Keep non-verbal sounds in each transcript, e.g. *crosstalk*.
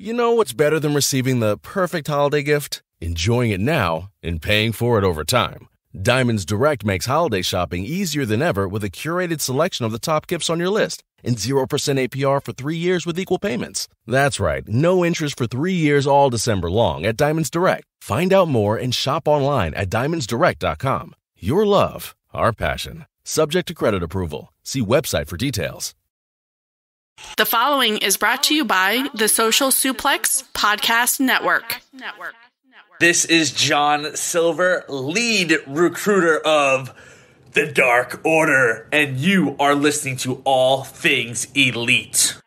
You know what's better than receiving the perfect holiday gift? Enjoying it now and paying for it over time. Diamonds Direct makes holiday shopping easier than ever with a curated selection of the top gifts on your list and 0% APR for three years with equal payments. That's right, no interest for three years all December long at Diamonds Direct. Find out more and shop online at diamondsdirect.com. Your love, our passion. Subject to credit approval. See website for details. The following is brought to you by the Social Suplex Podcast Network. This is John Silver, lead recruiter of the Dark Order, and you are listening to All Things Elite.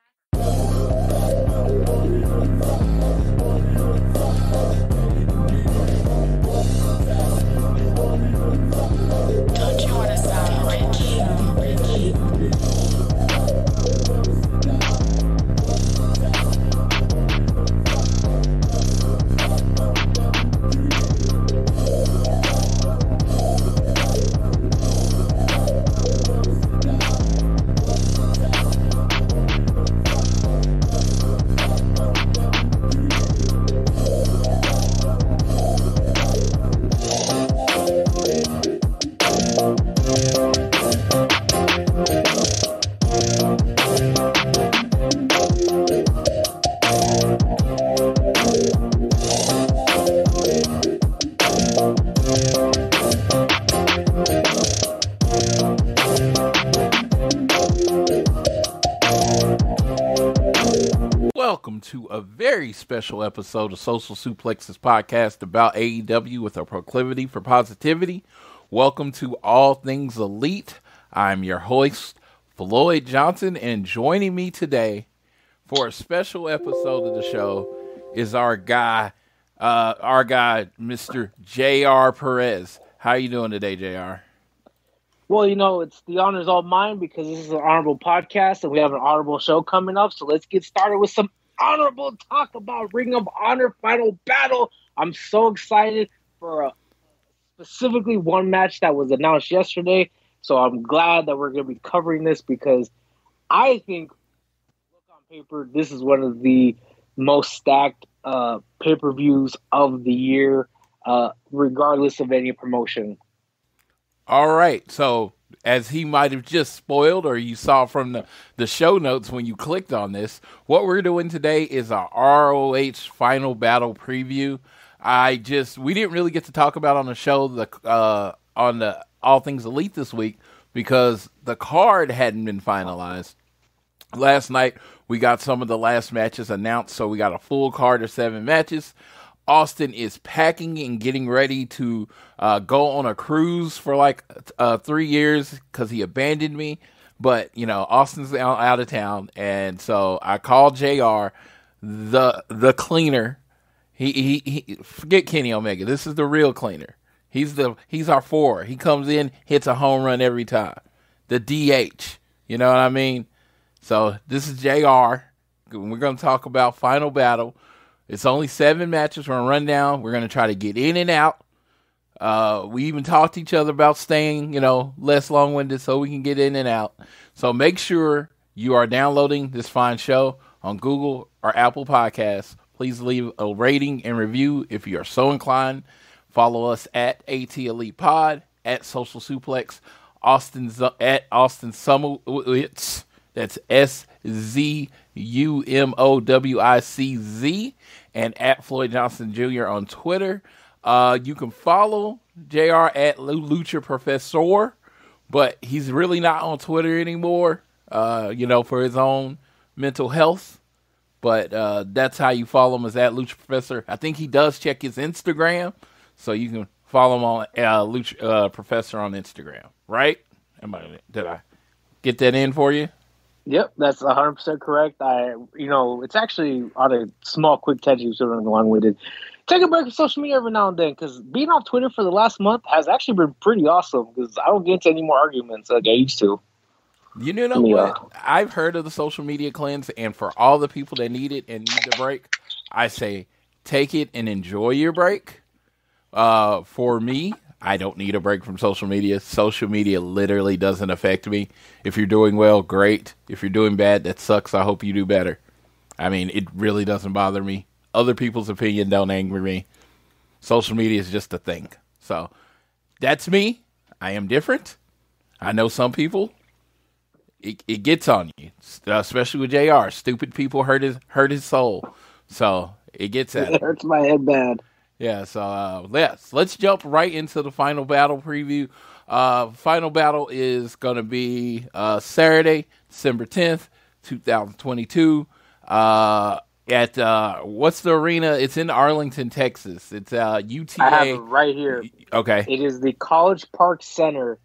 To a very special episode of Social Suplexes podcast about AEW with a proclivity for positivity. Welcome to All Things Elite. I'm your host, Floyd Johnson, and joining me today for a special episode of the show is our guy, uh, our guy, Mr. J.R. Perez. How you doing today, J.R.? Well, you know, it's the honor's all mine because this is an honorable podcast and we have an honorable show coming up. So let's get started with some honorable talk about Ring of Honor Final Battle. I'm so excited for a, specifically one match that was announced yesterday. So I'm glad that we're going to be covering this because I think, look on paper, this is one of the most stacked uh, pay per views of the year, uh, regardless of any promotion. All right. So, as he might have just spoiled, or you saw from the, the show notes when you clicked on this, what we're doing today is a ROH Final Battle preview. I just we didn't really get to talk about on the show the uh, on the All Things Elite this week because the card hadn't been finalized. Last night we got some of the last matches announced, so we got a full card of seven matches. Austin is packing and getting ready to uh, go on a cruise for like uh, three years because he abandoned me. But you know, Austin's out, out of town, and so I called Jr. the the cleaner. He, he he forget Kenny Omega. This is the real cleaner. He's the he's our four. He comes in, hits a home run every time. The DH. You know what I mean? So this is Jr. We're going to talk about Final Battle. It's only seven matches. We're gonna run down. We're gonna try to get in and out. Uh, we even talked to each other about staying, you know, less long winded so we can get in and out. So make sure you are downloading this fine show on Google or Apple Podcasts. Please leave a rating and review if you are so inclined. Follow us at AT Elite Pod at Social Suplex, Austin at Austin Szumowicz. That's S Z U M O W I C Z and at Floyd Johnson Jr. on Twitter. Uh, you can follow JR at Lu- Lucha Professor, but he's really not on Twitter anymore, uh, you know, for his own mental health. But uh, that's how you follow him is at Lucha Professor. I think he does check his Instagram, so you can follow him on uh, Lucha uh, Professor on Instagram, right? I, did I get that in for you? Yep, that's 100% correct. I, you know, it's actually on a small, quick tangent, so I'm long winded. Take a break from social media every now and then because being off Twitter for the last month has actually been pretty awesome because I don't get into any more arguments like I used to. You know Yeah. what? I've heard of the social media cleanse, and for all the people that need it and need the break, I say take it and enjoy your break. Uh, for me, I don't need a break from social media. Social media literally doesn't affect me. If you're doing well, great. If you're doing bad, that sucks. I hope you do better. I mean, it really doesn't bother me. Other people's opinion don't anger me. Social media is just a thing. So that's me. I am different. I know some people. It, it gets on you, especially with Jr. Stupid people hurt his hurt his soul. So it gets at it hurts my head bad. Yeah, so uh, yes, let's jump right into the final battle preview. Uh, final battle is going to be uh, Saturday, December 10th, 2022. Uh, at uh, what's the arena? It's in Arlington, Texas. It's uh, UTA. I have it right here. Okay. It is the College Park Center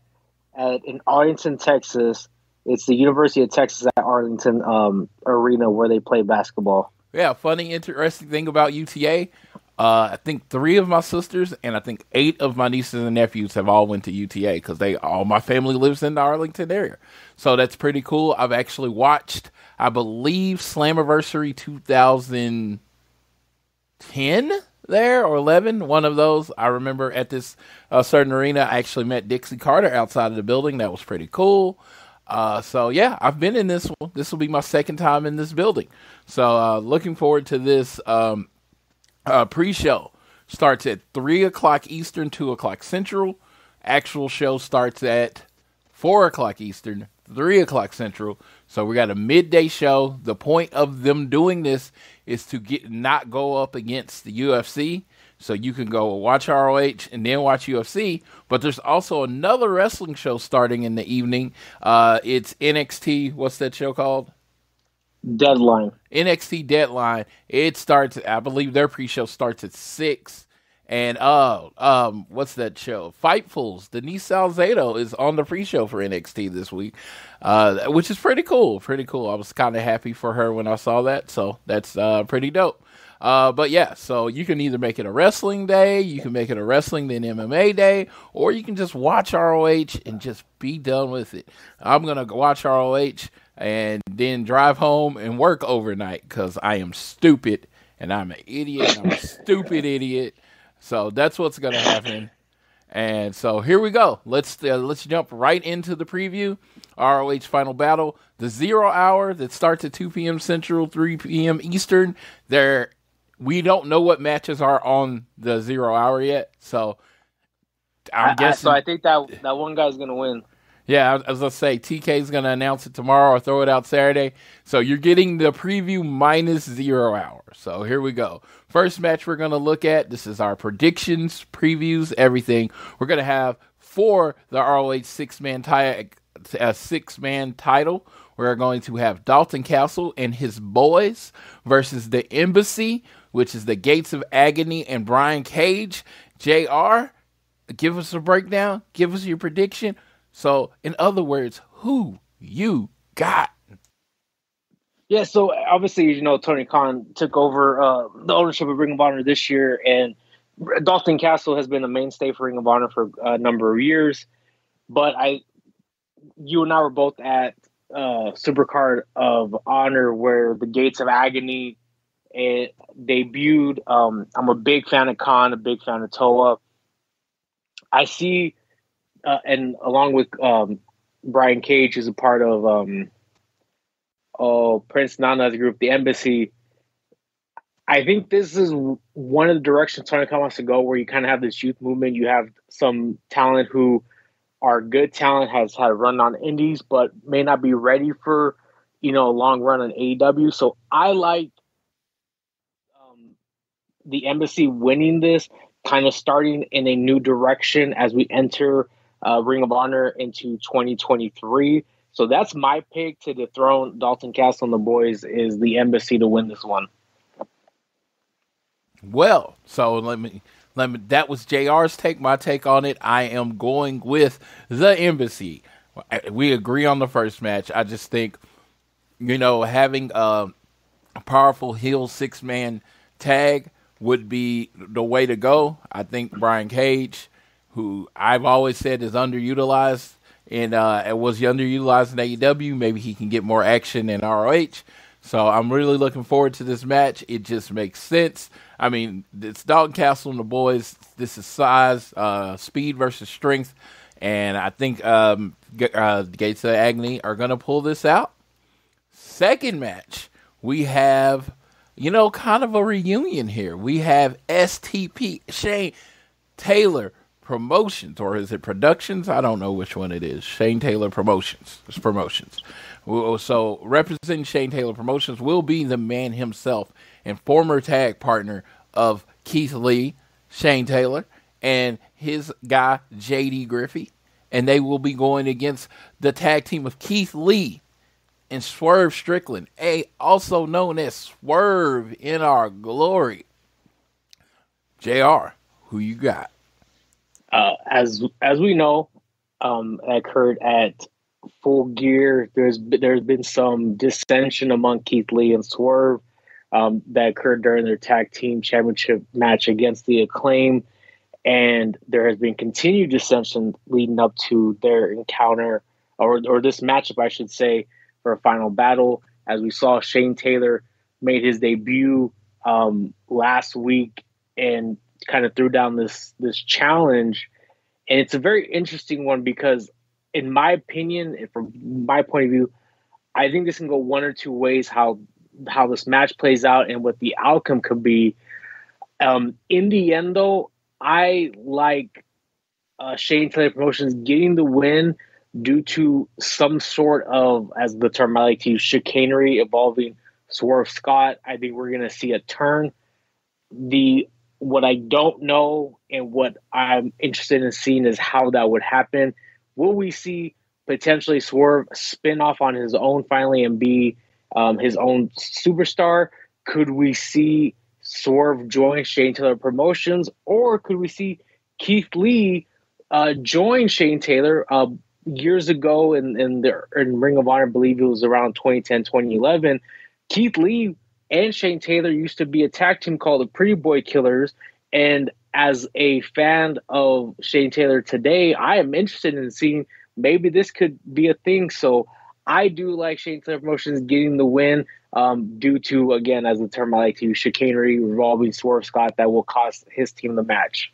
at in Arlington, Texas. It's the University of Texas at Arlington um, Arena where they play basketball. Yeah, funny, interesting thing about UTA. Uh, I think three of my sisters and I think eight of my nieces and nephews have all went to UTA because they all my family lives in the Arlington area. So that's pretty cool. I've actually watched, I believe, Slammiversary 2010 there or 11, one of those. I remember at this uh, certain arena, I actually met Dixie Carter outside of the building. That was pretty cool. Uh, so yeah, I've been in this one. This will be my second time in this building. So uh, looking forward to this. Um, uh, pre-show starts at three o'clock Eastern, two o'clock Central. Actual show starts at four o'clock Eastern, three o'clock Central. So we got a midday show. The point of them doing this is to get not go up against the UFC. So you can go watch ROH and then watch UFC. But there's also another wrestling show starting in the evening. Uh, it's NXT. What's that show called? Deadline. NXT Deadline. It starts. I believe their pre-show starts at six. And uh, um, what's that show? Fightfuls. Denise Salcedo is on the pre-show for NXT this week, uh, which is pretty cool. Pretty cool. I was kind of happy for her when I saw that, so that's uh, pretty dope. Uh, but yeah, so you can either make it a wrestling day, you can make it a wrestling then MMA day, or you can just watch ROH and just be done with it. I'm gonna watch ROH and then drive home and work overnight because I am stupid and I'm an idiot. I'm a stupid *laughs* idiot. So that's what's gonna happen. And so here we go. Let's uh, let's jump right into the preview. ROH Final Battle, the zero hour that starts at 2 p.m. Central, 3 p.m. Eastern. There, we don't know what matches are on the zero hour yet. So I'm I, guessing. I, so I think that that one guy's gonna win. Yeah, as I say, TK is going to announce it tomorrow or throw it out Saturday. So you're getting the preview minus zero hour. So here we go. First match we're going to look at. This is our predictions, previews, everything. We're going to have for the ROH six man tie, a uh, six man title. We're going to have Dalton Castle and his boys versus the Embassy, which is the Gates of Agony and Brian Cage. Jr. Give us a breakdown. Give us your prediction. So, in other words, who you got? Yeah, so obviously, you know, Tony Kaun took over uh, the ownership of Ring of Honor this year, and Dalton Castle has been a mainstay for Ring of Honor for a number of years. But I, you and I were both at uh, Supercard of Honor, where the Gates of Agony it debuted. Um, I'm a big fan of Khan, a big fan of Toa. I see uh, and along with um, Brian Cage, who's a part of um, oh Prince Nana's group, the Embassy. I think this is one of the directions Tony Khan wants to go, where you kind of have this youth movement. You have some talent who are good talent, has had a run on indies, but may not be ready for you know a long run on AEW. So I like um, the Embassy winning this, kind of starting in a new direction as we enter uh, Ring of Honor into 2023. So that's my pick to dethrone Dalton Castle and the boys is the Embassy to win this one. Well, so let me let me. That was Jr's take. My take on it. I am going with the Embassy. We agree on the first match. I just think, you know, having a powerful heel six man tag would be the way to go. I think Brian Cage who I've always said is underutilized and uh, was underutilized in AEW. Maybe he can get more action in ROH. So I'm really looking forward to this match. It just makes sense. I mean, it's Dalton Castle and the boys. This is size, uh, speed versus strength, and I think um, uh, Gates of Agony are going to pull this out. Second match, we have, you know, kind of a reunion here. We have STP Shane Taylor Promotions, or is it Productions? I don't know which one it is. Shane Taylor Promotions. It's Promotions. So representing Shane Taylor Promotions will be the man himself and former tag partner of Keith Lee, Shane Taylor, and his guy JD Griffey, and they will be going against the tag team of Keith Lee and Swerve Strickland, a also known as Swerve in Our Glory. Jr., who you got? Uh, as as we know, um, occurred at Full Gear. There's there's been some dissension among Keith Lee and Swerve um, that occurred during their tag team championship match against the Acclaim, and there has been continued dissension leading up to their encounter or or this matchup, I should say, for a final battle. As we saw, Shane Taylor made his debut um, last week and kind of threw down this this challenge, and it's a very interesting one because, in my opinion, and from my point of view, I think this can go one or two ways how how this match plays out and what the outcome could be. Um, in the end, though, I like uh, Shane Taylor Promotions getting the win due to some sort of, as the term I like to use, chicanery involving Swerve Scott. I think we're going to see a turn. The what I don't know and what I'm interested in seeing is how that would happen. Will we see potentially Swerve spin off on his own finally and be um, his own superstar? Could we see Swerve join Shane Taylor Promotions, or could we see Keith Lee uh, join Shane Taylor? Uh, years ago in in the in Ring of Honor, I believe it was around 2010, 2011. Keith Lee and Shane Taylor used to be a tag team called the Pretty Boy Killers. And as a fan of Shane Taylor today, I am interested in seeing maybe this could be a thing. So I do like Shane Taylor Promotions getting the win um, due to, again, as the term I like to use, chicanery revolving Swerve Scott that will cost his team the match.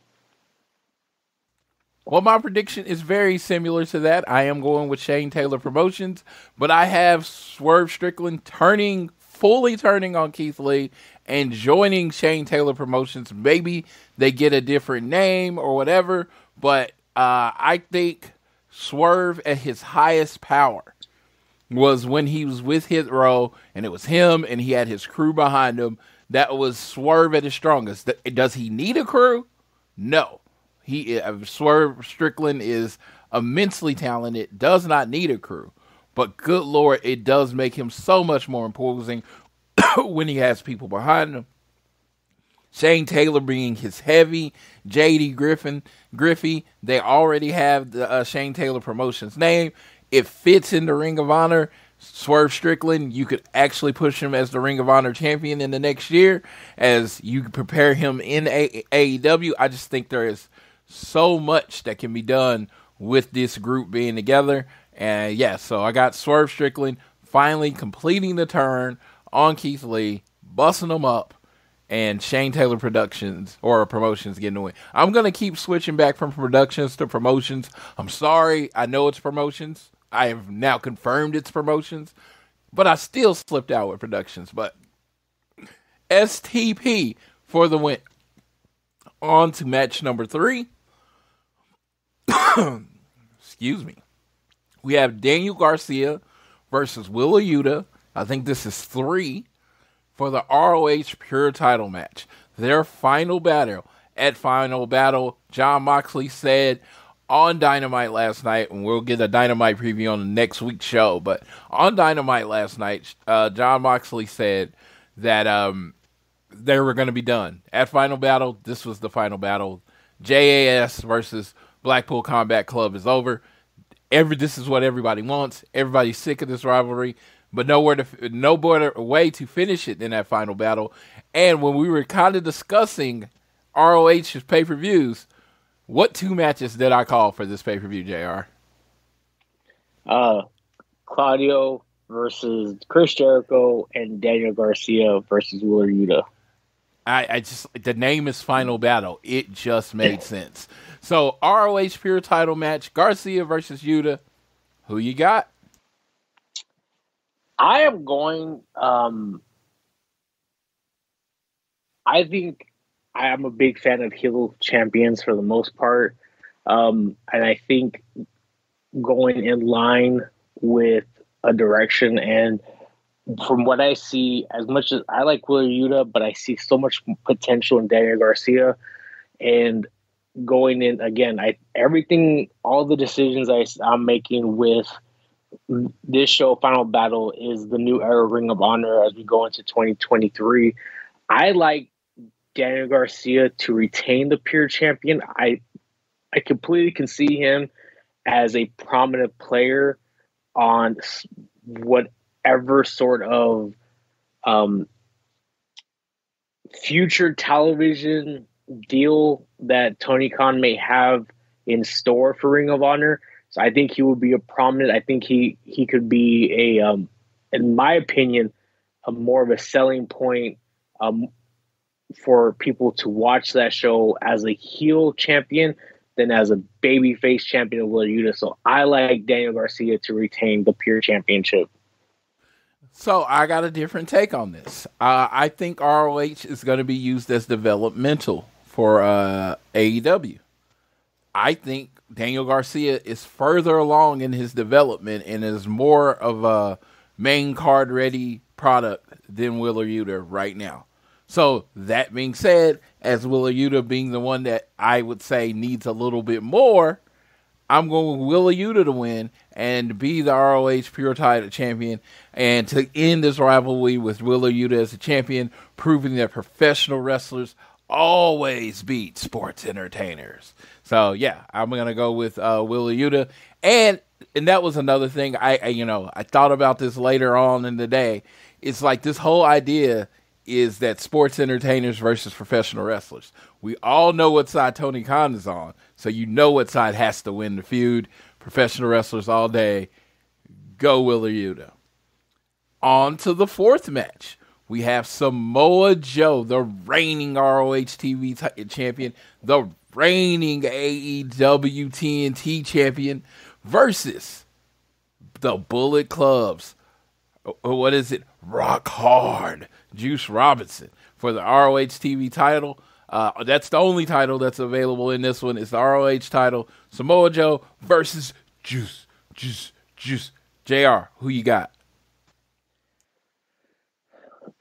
Well, my prediction is very similar to that. I am going with Shane Taylor Promotions, but I have Swerve Strickland turning, fully turning on Keith Lee and joining Shane Taylor Promotions. Maybe they get a different name or whatever, but uh, I think Swerve at his highest power was when he was with Hit Row and it was him and he had his crew behind him. That was Swerve at his strongest. Does he need a crew? No. He uh, Swerve Strickland is immensely talented, does not need a crew. But good lord, it does make him so much more imposing *coughs* when he has people behind him. Shane Taylor being his heavy, JD Griffin, Griffey, they already have the uh, Shane Taylor Promotions name. It fits in the Ring of Honor. Swerve Strickland, you could actually push him as the Ring of Honor champion in the next year as you prepare him in a- AEW. I just think there is so much that can be done with this group being together. And yeah, so I got Swerve Strickland finally completing the turn on Keith Lee, busting him up, and Shane Taylor Productions or Promotions getting away. I'm gonna keep switching back from productions to promotions. I'm sorry, I know it's promotions. I have now confirmed it's promotions, but I still slipped out with productions. But STP for the win. On to match number three. *coughs* Excuse me. We have Daniel Garcia versus Wheeler Yuta. I think this is three for the ROH Pure title match. Their final battle. At final battle, Jon Moxley said on Dynamite last night, and we'll get a Dynamite preview on the next week's show. But on Dynamite last night, uh, Jon Moxley said that um, they were going to be done at final battle. This was the final battle. JAS versus Blackpool Combat Club is over. Every this is what everybody wants. Everybody's sick of this rivalry, but nowhere to no better way to finish it than that final battle. And when we were kind of discussing ROH's pay per views, what two matches did I call for this pay per view, Jr. Uh, Claudio versus Chris Jericho and Daniel Garcia versus Wheeler Yuta. I, I just the name is Final Battle. It just made *laughs* sense. So ROH Pure Title match: Garcia versus Yuta. Who you got? I am going um, I think I am a big fan of heel champions for the most part. Um, and I think going in line with a direction and from what I see, as much as I like Wheeler Yuta, but I see so much potential in Daniel Garcia. And going in again, I everything, all the decisions I, I'm making with this show, Final Battle, is the new era Ring of Honor as we go into 2023. I like Daniel Garcia to retain the pure champion. I I completely can see him as a prominent player on whatever sort of um, future television deal that Tony Khan may have in store for Ring of Honor. So I think he would be a prominent. I think he he could be a, um, in my opinion, a more of a selling point um, for people to watch that show as a heel champion than as a babyface champion of Wheeler Yuta. So I like Daniel Garcia to retain the pure championship. So I got a different take on this. Uh, I think ROH is going to be used as developmental for uh, AEW. I think Daniel Garcia is further along in his development and is more of a main card ready product than Wheeler Yuta right now. So that being said, as Wheeler Yuta being the one that I would say needs a little bit more, I'm going with Wheeler Yuta to win and be the ROH Pure Title champion and to end this rivalry with Wheeler Yuta as a champion, proving that professional wrestlers always beat sports entertainers. So yeah, I'm gonna go with uh, Wheeler Yuta, and and that was another thing I, I you know I thought about this later on in the day. It's like this whole idea is that sports entertainers versus professional wrestlers. We all know what side Tony Khan is on, so you know what side has to win the feud. Professional wrestlers all day. Go Wheeler Yuta. On to the fourth match. We have Samoa Joe, the reigning ROH TV t- champion, the reigning AEW TNT champion, versus the Bullet Club's, what is it? Rock Hard Juice Robinson for the ROH TV title. Uh, that's the only title that's available in this one. It's the ROH title. Samoa Joe versus Juice, Juice, Juice. JR, who you got?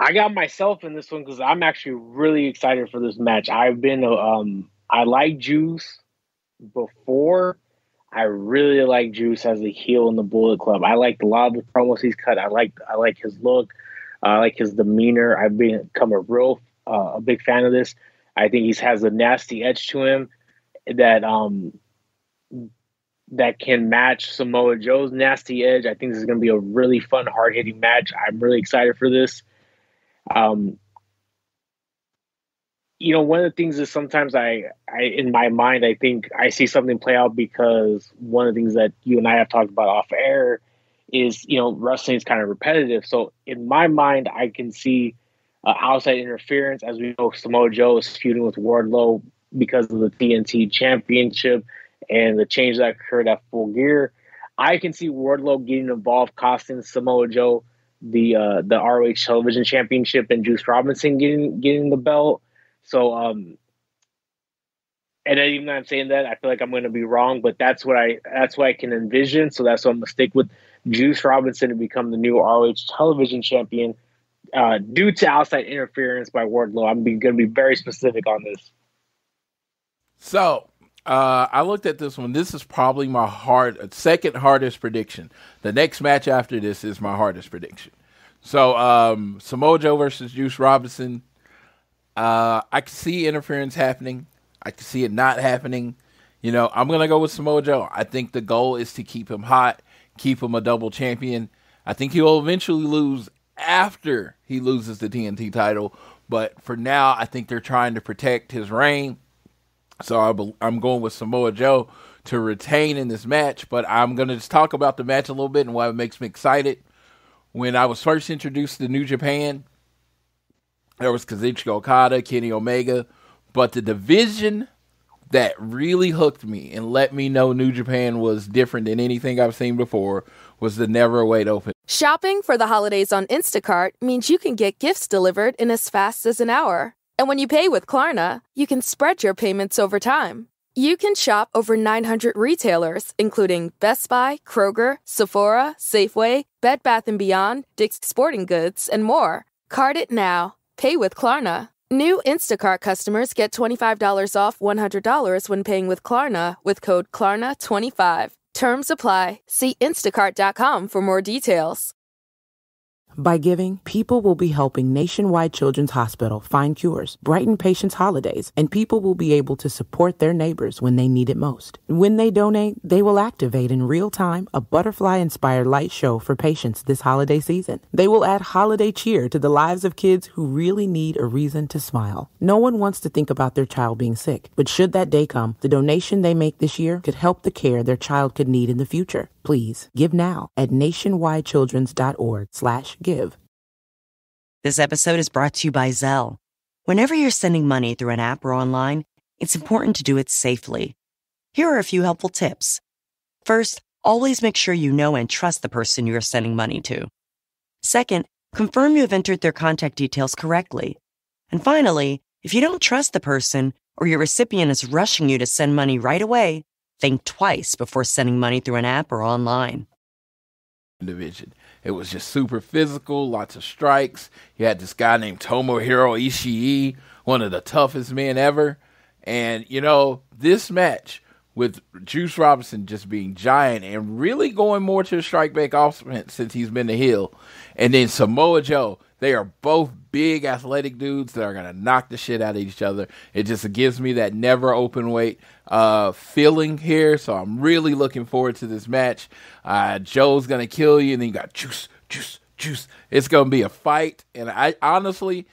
I got myself in this one because I'm actually really excited for this match. I've been, um, I like Juice before. I really like Juice as a heel in the Bullet Club. I liked a lot of the promos he's cut. I like, I like his look. I like his demeanor. I've become a real uh, a big fan of this. I think he has a nasty edge to him that um that can match Samoa Joe's nasty edge. I think this is going to be a really fun, hard hitting match. I'm really excited for this. Um, you know, one of the things is sometimes I, I, in my mind, I think I see something play out because one of the things that you and I have talked about off air is you know wrestling is kind of repetitive. So in my mind, I can see uh, outside interference as we know Samoa Joe is feuding with Wardlow because of the TNT Championship and the change that occurred at Full Gear. I can see Wardlow getting involved, costing Samoa Joe the uh, the ROH Television Championship and Juice Robinson getting getting the belt. So um, and even though I'm saying that, I feel like I'm going to be wrong, but that's what I that's what I can envision. So that's what I'm going to stick with Juice Robinson to become the new ROH television champion uh, due to outside interference by Wardlow. I'm going to be very specific on this. So uh, I looked at this one. This is probably my hard second hardest prediction. The next match after this is my hardest prediction. So um, Joe versus Juice Robinson. Uh, I can see interference happening. I can see it not happening. You know, I'm gonna go with Samoa Joe. I think the goal is to keep him hot keep him a double champion. I think he'll eventually lose after he loses the TNT title, but for now, I think they're trying to protect his reign. So I am going with Samoa Joe to retain in this match, but I'm going to just talk about the match a little bit and why it makes me excited. When I was first introduced to New Japan, there was Kazuchika Okada, Kenny Omega, but the division that really hooked me and let me know New Japan was different than anything I've seen before was the Never Weight Open. Shopping for the holidays on Instacart means you can get gifts delivered in as fast as an hour. And when you pay with Klarna, you can spread your payments over time. You can shop over 900 retailers, including Best Buy, Kroger, Sephora, Safeway, Bed Bath & Beyond, Dick's Sporting Goods, and more. Card it now. Pay with Klarna. New Instacart customers get $25 off $100 when paying with Klarna with code KLARNA25. Terms apply. See instacart.com for more details. By giving, people will be helping Nationwide Children's Hospital find cures, brighten patients' holidays, and people will be able to support their neighbors when they need it most. When they donate, they will activate in real time a butterfly inspired light show for patients this holiday season. They will add holiday cheer to the lives of kids who really need a reason to smile. No one wants to think about their child being sick, but should that day come, the donation they make this year could help the care their child could need in the future. Please give now at nationwidechildrens.org slash give. This episode is brought to you by Zelle. Whenever you're sending money through an app or online, it's important to do it safely. Here are a few helpful tips. First, always make sure you know and trust the person you are sending money to. Second, confirm you have entered their contact details correctly. And finally, if you don't trust the person or your recipient is rushing you to send money right away, think twice before sending money through an app or online. Division. It was just super physical, lots of strikes. You had this guy named Tomohiro Ishii, one of the toughest men ever. And, you know, this match with Juice Robinson just being giant and really going more to the strike back offense since he's been the heel. And then Samoa Joe, they are both big athletic dudes that are going to knock the shit out of each other. It just gives me that never open weight uh, feeling here. So I'm really looking forward to this match. Uh, Joe's going to kill you, and then you got Juice, Juice, Juice. It's going to be a fight. And I honestly,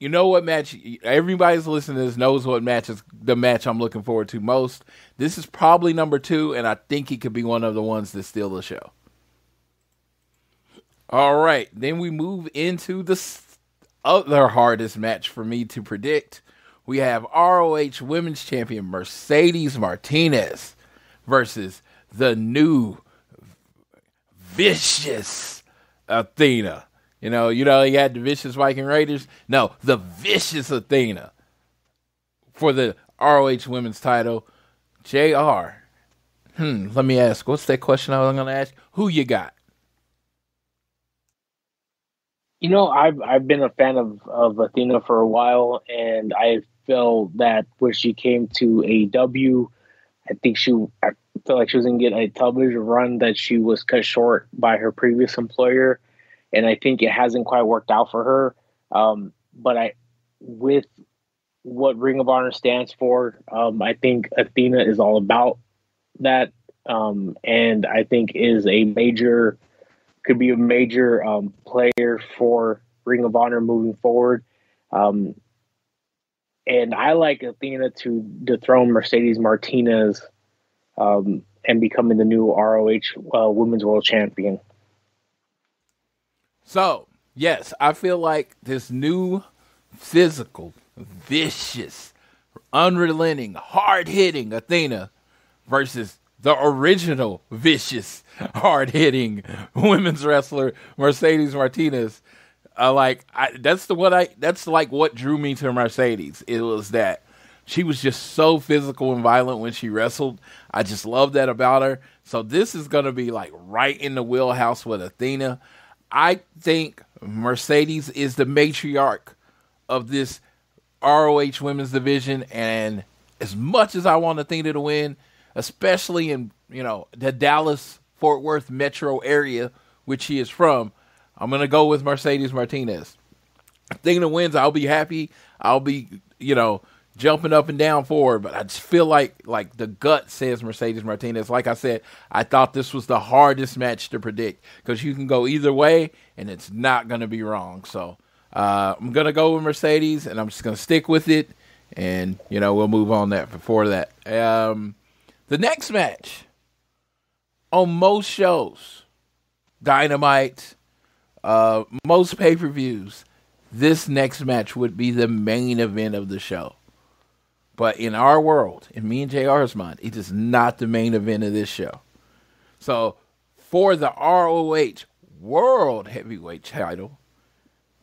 you know what match? Everybody's listening to this knows what match is the match I'm looking forward to most. This is probably number two, and I think he could be one of the ones that steal the show. All right, then we move into the other hardest match for me to predict. We have ROH Women's Champion Mercedes Martinez versus the new vicious Athena. You know, you know, you had the vicious Viking Raiders. No, the vicious Athena for the ROH Women's title. JR. Hmm, let me ask. What's that question I was going to ask? Who you got? You know, I've I've been a fan of, of Athena for a while, and I feel that when she came to AEW, I think she I feel like she was gonna get a television run that she was cut short by her previous employer, and I think it hasn't quite worked out for her. Um, but I, with what Ring of Honor stands for, um, I think Athena is all about that, um, and I think is a major could be a major um, player for Ring of Honor moving forward. Um, and I like Athena to dethrone Mercedes Martinez um, and becoming the new ROH uh, Women's World Champion. So, yes, I feel like this new physical, vicious, unrelenting, hard hitting Athena versus the original vicious, hard hitting women's wrestler Mercedes Martinez. Uh, like I, that's the what I that's like what drew me to Mercedes. It was that she was just so physical and violent when she wrestled. I just love that about her. So this is gonna be like right in the wheelhouse with Athena. I think Mercedes is the matriarch of this ROH women's division, and as much as I want Athena to win, especially in you know the Dallas Fort Worth metro area, which he is from. I'm gonna go with Mercedes Martinez. Thing that wins, I'll be happy. I'll be you know jumping up and down for her, but I just feel like like the gut says Mercedes Martinez. Like I said, I thought this was the hardest match to predict because you can go either way and it's not gonna be wrong. So uh, I'm gonna go with Mercedes and I'm just gonna stick with it, and you know we'll move on that before that. Um, the next match on most shows, Dynamite, uh, most pay per views, this next match would be the main event of the show. But in our world, in me and JR's mind, it is not the main event of this show. So for the ROH World Heavyweight title,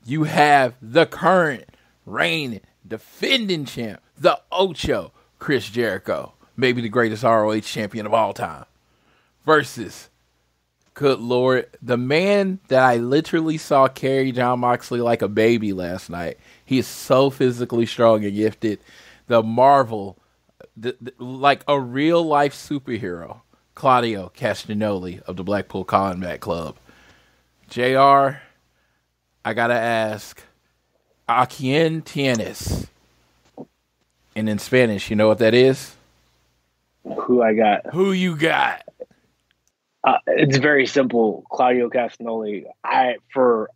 you have the current reigning, defending champ, the Ocho, Chris Jericho, maybe the greatest ROH champion of all time, versus, good lord, the man that I literally saw carry Jon Moxley like a baby last night. He is so physically strong and gifted. The Marvel, the, the, like a real life superhero, Claudio Castagnoli of the Blackpool Combat Club. JR, I gotta ask, a quien tienes? And in Spanish, you know what that is? Who I got? Who you got? Uh, it's very simple. Claudio Castagnoli. I for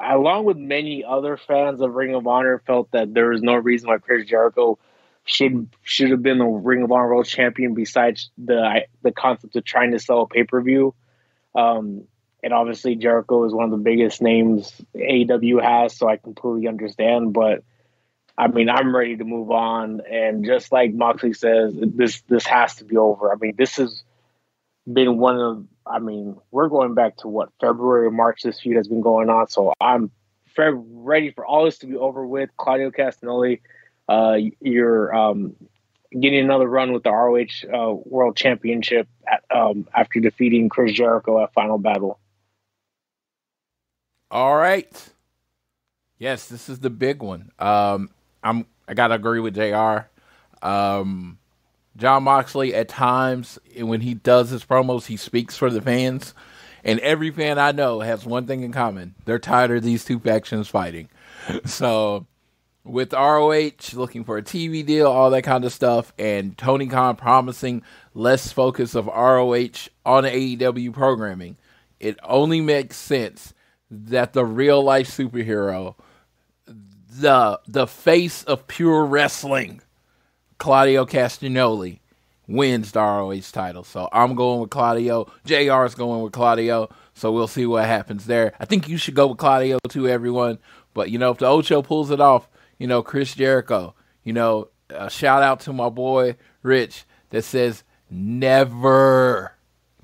along with many other fans of Ring of Honor felt that there was no reason why Chris Jericho should should have been the Ring of Honor World Champion besides the the concept of trying to sell a pay per view. Um, and obviously Jericho is one of the biggest names AEW has, so I completely understand. But I mean, I'm ready to move on, and just like Moxley says, this this has to be over. I mean, this has been one of. I mean, we're going back to what February March this feud has been going on, so I'm ready for all this to be over with. Claudio Castagnoli, uh, you're um, getting another run with the ROH uh, World Championship at, um, after defeating Chris Jericho at Final Battle. All right. Yes, this is the big one. Um, I'm I gotta agree with Jr. Um, Jon Moxley at times when he does his promos, he speaks for the fans, and every fan I know has one thing in common: they're tired of these two factions fighting. *laughs* so, with ROH looking for a TV deal, all that kind of stuff, and Tony Khan promising less focus of ROH on AEW programming, it only makes sense that the real life superhero, the the face of pure wrestling, Claudio Castagnoli, wins the ROH title. So I'm going with Claudio. JR is going with Claudio. So we'll see what happens there. I think you should go with Claudio too, everyone. But you know, if the Ocho pulls it off, you know, Chris Jericho, you know, a shout out to my boy Rich that says never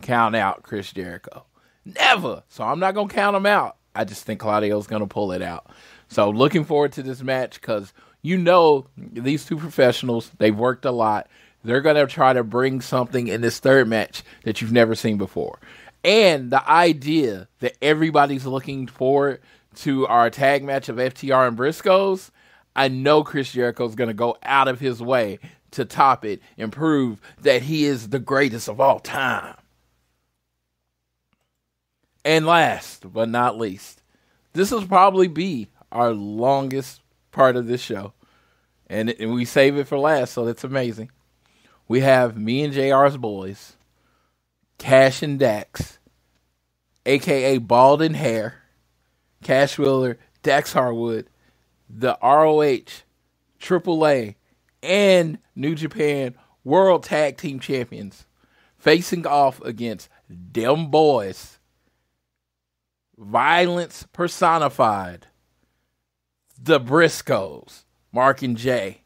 count out Chris Jericho. Never. So I'm not gonna count him out. I just think Claudio's gonna pull it out. So looking forward to this match because you know these two professionals, they've worked a lot. They're gonna try to bring something in this third match that you've never seen before. And the idea that everybody's looking forward to our tag match of FTR and Briscoes, I know Chris Jericho's gonna go out of his way to top it and prove that he is the greatest of all time. And last but not least, this will probably be our longest part of this show. And, and we save it for last, so that's amazing. We have me and JR's boys, Cash and Dax, aka Bald and Hair, Cash Wheeler, Dax Harwood, the ROH, AAA, and New Japan World Tag Team Champions facing off against them boys violence personified, the Briscoes, Mark and Jay,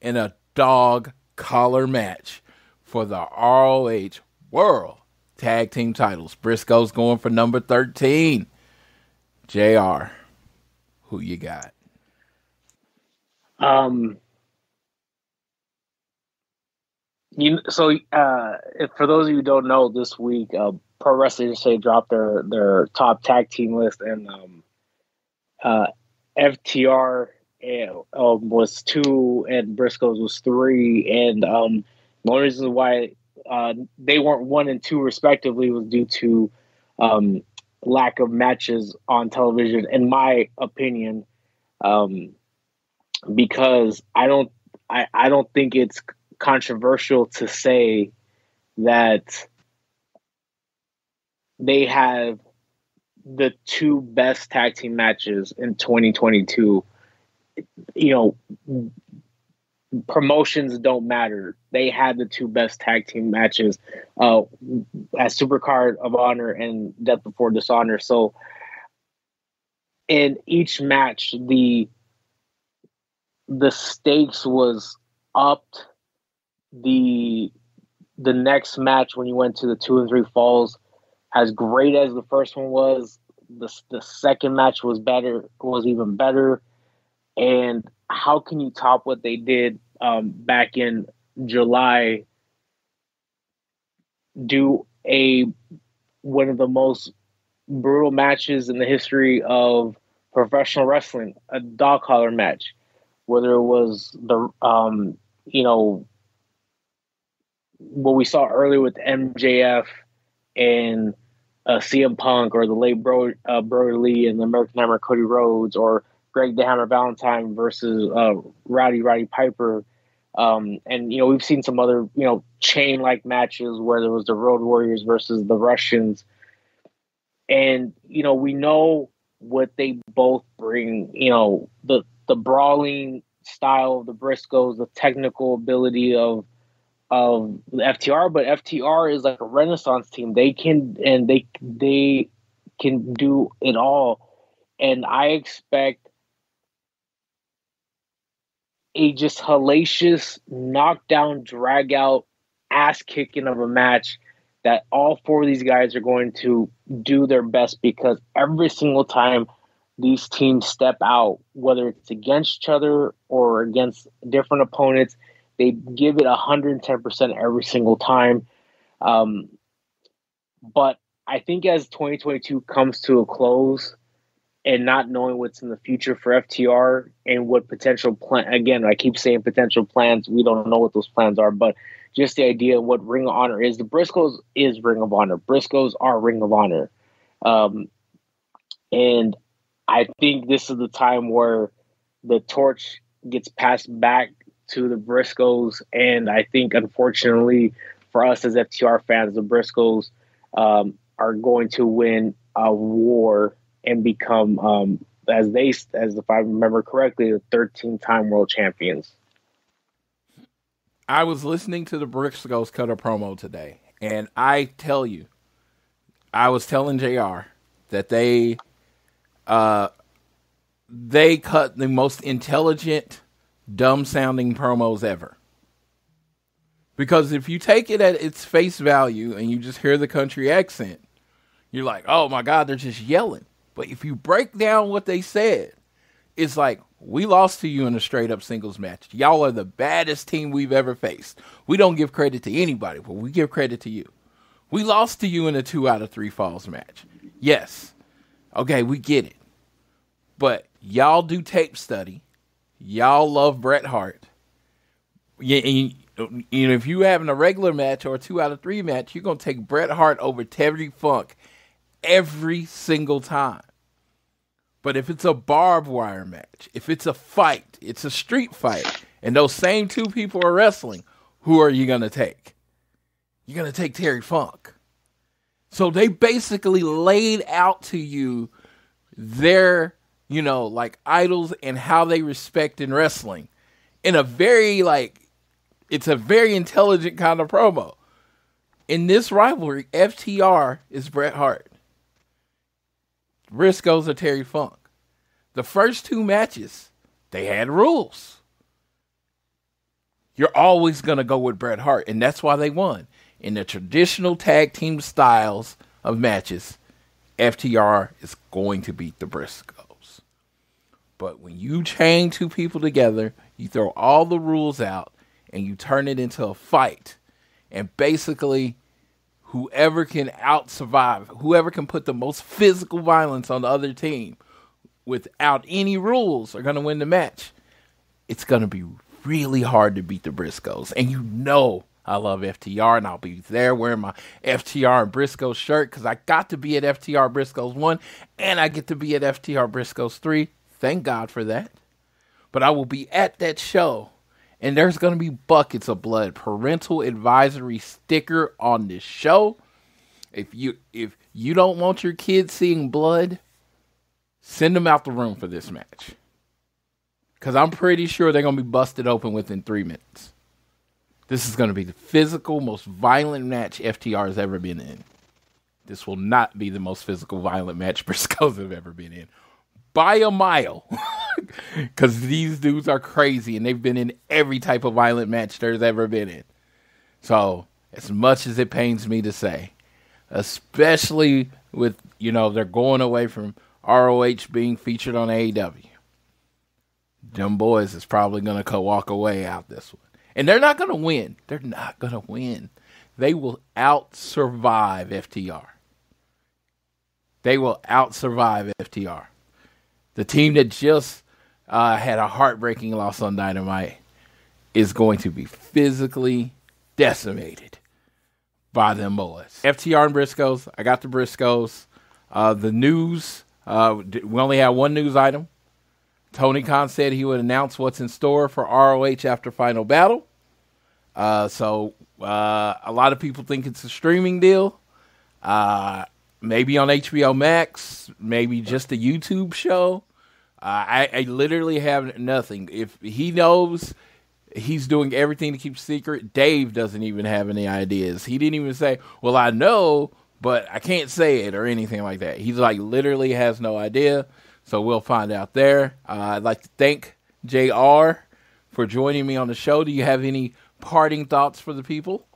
in a dog collar match for the ROH World Tag Team titles. Briscoes going for number 13. JR, who you got? Um, you so uh, if, for those of you who don't know, this week uh, Pro Wrestling USA dropped their their top tag team list, and um, uh, FTR uh, was two, and Briscoes was three, and um, the only reason why uh, they weren't one and two respectively was due to um, lack of matches on television, in my opinion, um, because I don't I, I don't think it's controversial to say that they have the two best tag team matches in 2022. You know, promotions don't matter. They had the two best tag team matches uh, as Supercard of Honor and Death Before Dishonor. So, in each match, the the stakes was upped. The the next match when you went to the two and three falls as great as the first one was, the the second match was better, was even better. And how can you top what they did um, back in July? Do a one of the most brutal matches in the history of professional wrestling, a dog collar match, whether it was the um, you know what we saw earlier with MJF and uh, CM Punk or the late Bro uh, Brodie Lee and the American Hammer Cody Rhodes or Greg the Hammer Valentine versus uh, Rowdy Roddy Piper. Um, and you know we've seen some other you know chain like matches where there was the Road Warriors versus the Russians, and you know we know what they both bring. You know the the brawling style of the Briscoes, the technical ability of of FTR, but FTR is like a renaissance team. They can and they they can do it all, and I expect a just hellacious knockdown, drag out, ass kicking of a match that all four of these guys are going to do their best because every single time these teams step out, whether it's against each other or against different opponents, they give it 110% every single time. Um, but I think as 2022 comes to a close and not knowing what's in the future for FTR and what potential plan, again, I keep saying potential plans, we don't know what those plans are, but just the idea of what Ring of Honor is. The Briscoes is Ring of Honor. Briscoes are Ring of Honor. Um, and I think this is the time where the torch gets passed back to the Briscoes, and I think unfortunately for us as FTR fans, the Briscoes um, are going to win a war and become, um, as they, as if I remember correctly, the 13 time world champions. I was listening to the Briscoes cut a promo today, and I tell you, I was telling JR that they, uh, they cut the most intelligent dumb sounding promos ever. Because if you take it at its face value and you just hear the country accent, you're like, oh my God, they're just yelling. But if you break down what they said, it's like, we lost to you in a straight up singles match. Y'all are the baddest team we've ever faced. We don't give credit to anybody, but we give credit to you. We lost to you in a two out of three falls match. Yes. Okay, we get it. But y'all do tape study y'all love Bret Hart. Yeah, and, you know, if you having a regular match or two out of three match, you're gonna take Bret Hart over Terry Funk every single time. But if it's a barbed wire match, if it's a fight, it's a street fight, and those same two people are wrestling, who are you gonna take? You're gonna take Terry Funk. So they basically laid out to you their you know, like idols and how they respect in wrestling in a very like it's a very intelligent kind of promo. In this rivalry, FTR is Bret Hart. Briscoes are Terry Funk. The first two matches, they had rules. You're always going to go with Bret Hart, and that's why they won. In the traditional tag team styles of matches, FTR is going to beat the Briscoes. But when you chain two people together, you throw all the rules out and you turn it into a fight. And basically, whoever can out survive, whoever can put the most physical violence on the other team without any rules are going to win the match. It's going to be really hard to beat the Briscoes. And you know I love FTR, and I'll be there wearing my FTR and Briscoe shirt because I got to be at FTR Briscoes 1 and I get to be at FTR Briscoes 3. Thank God for that. But I will be at that show and there's going to be buckets of blood. Parental advisory sticker on this show. If you if you don't want your kids seeing blood, send them out the room for this match. Cuz I'm pretty sure they're going to be busted open within 3 minutes. This is going to be the physical most violent match FTR has ever been in. This will not be the most physical violent match *laughs* Briscoes have ever been in by a mile *laughs* because these dudes are crazy and they've been in every type of violent match there's ever been in. So, as much as it pains me to say, especially with, you know, they're going away from ROH being featured on AEW. them boys is probably going to walk away out this one. And they're not going to win. They're not going to win. They will out survive FTR. They will out survive FTR. The team that just uh, had a heartbreaking loss on Dynamite is going to be physically decimated by them boys. FTR and Briscoes. I got the Briscoes. Uh, the news. Uh, we only have one news item. Tony Khan said he would announce what's in store for ROH after Final Battle. Uh, so uh, a lot of people think it's a streaming deal. Uh, maybe on HBO Max, maybe just a YouTube show. Uh, I, I, literally have nothing. If he knows he's doing everything to keep secret, Dave doesn't even have any ideas. He didn't even say, "Well, I know, but I can't say it" or anything like that. He's like literally has no idea. So we'll find out there. Uh, I'd like to thank Jr. for joining me on the show. Do you have any parting thoughts for the people?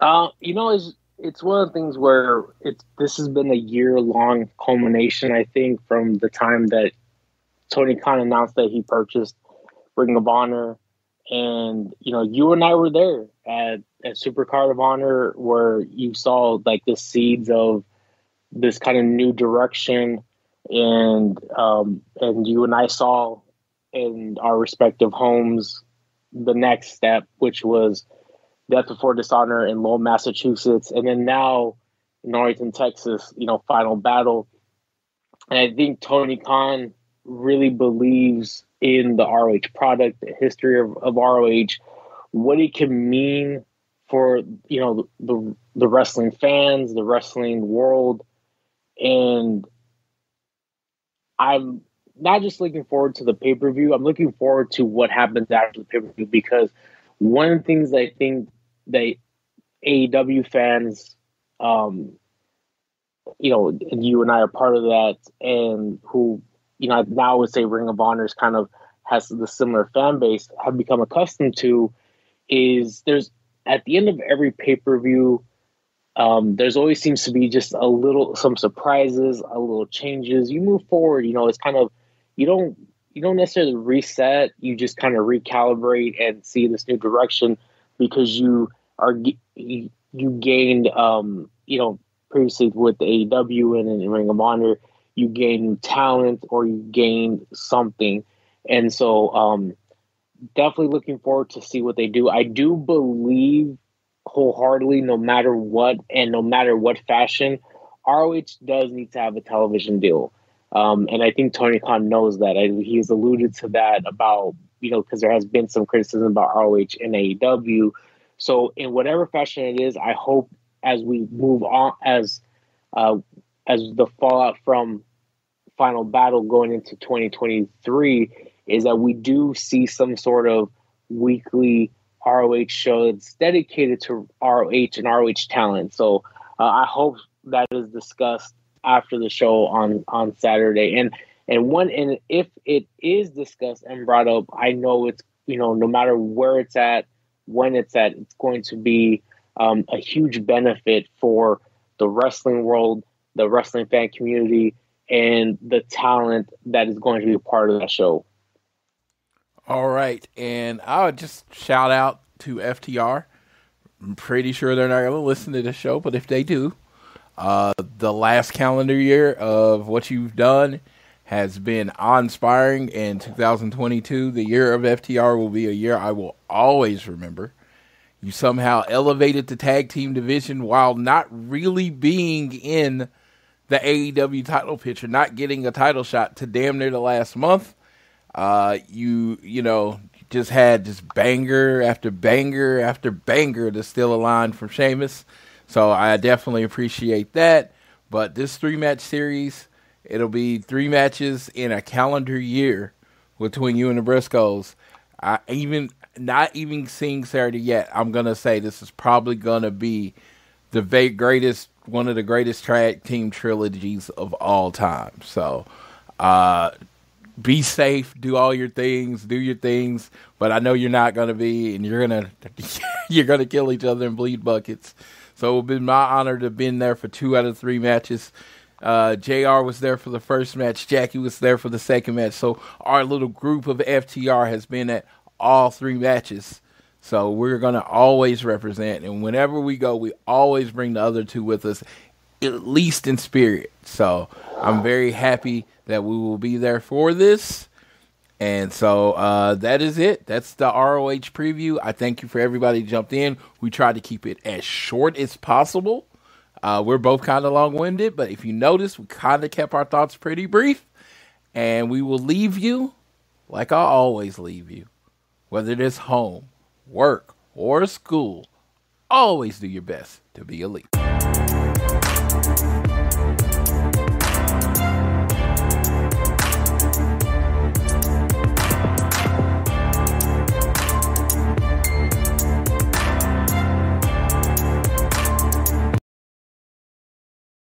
Uh, you know, it's it's one of the things where it's this has been a year long culmination. I think from the time that Tony Khan announced that he purchased Ring of Honor, and you know, you and I were there at at Supercard of Honor, where you saw like the seeds of this kind of new direction, and um, and you and I saw in our respective homes the next step, which was Death Before Dishonor in Lowell, Massachusetts, and then now in Arlington, Texas, you know, Final Battle. And I think Tony Khan really believes in the ROH product, the history of, of ROH, what it can mean for you know the the wrestling fans, the wrestling world, and I'm not just looking forward to the pay per view. I'm looking forward to what happens after the pay per view because one of the things I think that AEW fans, um, you know, and you and I are part of that, and who, you know, now I would say Ring of Honor is kind of has the similar fan base, have become accustomed to, is there's at the end of every pay per view, um, there's always seems to be just a little some surprises, a little changes. You move forward, you know, it's kind of you don't you don't necessarily reset. You just kind of recalibrate and see this new direction because you are you, gained um, you know previously with AEW and in Ring of Honor you gain talent or you gain something, and so um, definitely looking forward to see what they do. I do believe wholeheartedly, no matter what and no matter what fashion, ROH does need to have a television deal. Um, and I think Tony Khan knows that. I, he's alluded to that about, you know, because there has been some criticism about ROH and AEW. So, in whatever fashion it is, I hope as we move on, as uh, as the fallout from Final Battle going into 2023, is that we do see some sort of weekly ROH show that's dedicated to ROH and ROH talent. So, uh, I hope that is discussed after the show on on Saturday. And and one and if it is discussed and brought up, I know it's you know no matter where it's at, when it's at, it's going to be um, a huge benefit for the wrestling world, the wrestling fan community, and the talent that is going to be a part of that show. All right, and I would just shout out to FTR. I'm pretty sure they're not going to listen to the show, but if they do, uh, the last calendar year of what you've done has been awe-inspiring, and 2022, the year of FTR, will be a year I will always remember. You somehow elevated the tag team division while not really being in the AEW title picture, not getting a title shot to damn near the last month. Uh, you you know just had just banger after banger after banger to steal a line from Sheamus. So I definitely appreciate that. But this three match series, it'll be three matches in a calendar year between you and the Briscoes. I even not even seeing Saturday yet. I'm gonna say this is probably gonna be the greatest, one of the greatest tag team trilogies of all time. So, uh, be safe, do all your things, do your things. But I know you're not gonna be, and you're gonna *laughs* you're gonna kill each other and bleed buckets. So it'll be my honor to have been there for two out of three matches. Uh, JR was there for the first match. Jackie was there for the second match. So our little group of FTR has been at all three matches. So we're going to always represent. And whenever we go, we always bring the other two with us, at least in spirit. So I'm very happy that we will be there for this. And so uh, that is it. That's the ROH preview. I thank you for everybody jumped in. We tried to keep it as short as possible. Uh, we're both kind of long winded, but if you notice, we kind of kept our thoughts pretty brief. And we will leave you like I always leave you, whether it is home, work, or school. Always do your best to be elite.